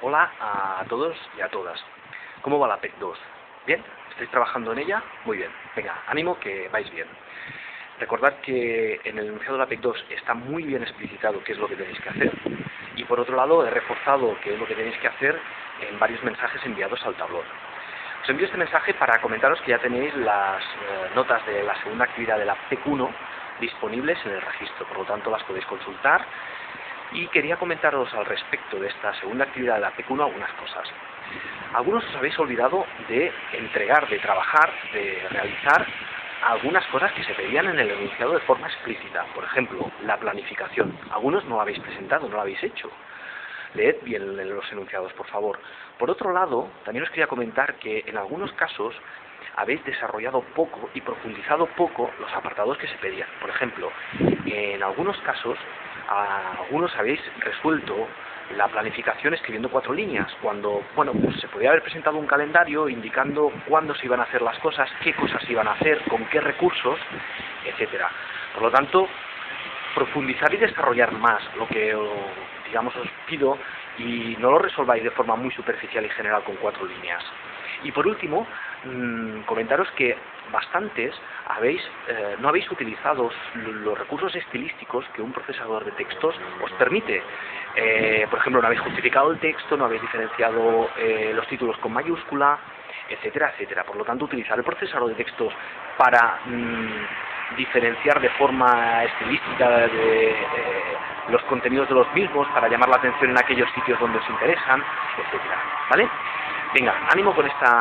Hola a todos y a todas. ¿Cómo va la PEC 2? ¿Bien? ¿Estáis trabajando en ella? Muy bien. Venga, ánimo que vais bien. Recordad que en el enunciado de la PEC 2 está muy bien explicitado qué es lo que tenéis que hacer y por otro lado he reforzado qué es lo que tenéis que hacer en varios mensajes enviados al tablón. Os envío este mensaje para comentaros que ya tenéis las eh, notas de la segunda actividad de la PEC 1 disponibles en el registro, por lo tanto las podéis consultar y quería comentaros al respecto de esta segunda actividad de la PEC1 algunas cosas. Algunos os habéis olvidado de entregar, de trabajar, de realizar algunas cosas que se pedían en el enunciado de forma explícita. Por ejemplo, la planificación. Algunos no la habéis presentado, no la habéis hecho. Leed bien los enunciados, por favor. Por otro lado, también os quería comentar que en algunos casos habéis desarrollado poco y profundizado poco los apartados que se pedían. Por ejemplo, en algunos casos algunos habéis resuelto la planificación escribiendo cuatro líneas, cuando, bueno, pues se podía haber presentado un calendario indicando cuándo se iban a hacer las cosas, qué cosas se iban a hacer, con qué recursos, etcétera. Por lo tanto, profundizar y desarrollar más lo que, digamos, os pido y no lo resolváis de forma muy superficial y general con cuatro líneas. Y por último, mmm, comentaros que bastantes habéis, eh, no habéis utilizado los recursos estilísticos que un procesador de textos os permite. Eh, por ejemplo, no habéis justificado el texto, no habéis diferenciado eh, los títulos con mayúscula, etcétera, etcétera. Por lo tanto, utilizar el procesador de textos para mmm, diferenciar de forma estilística de, los contenidos de los mismos, para llamar la atención en aquellos sitios donde os interesan, etcétera. ¿Vale? Venga, ánimo con esta